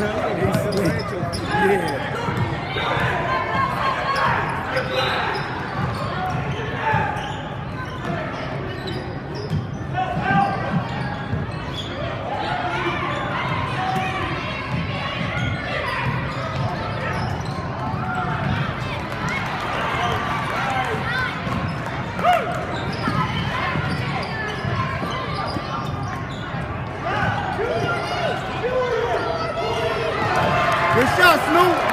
yeah. Good shot, Snoop.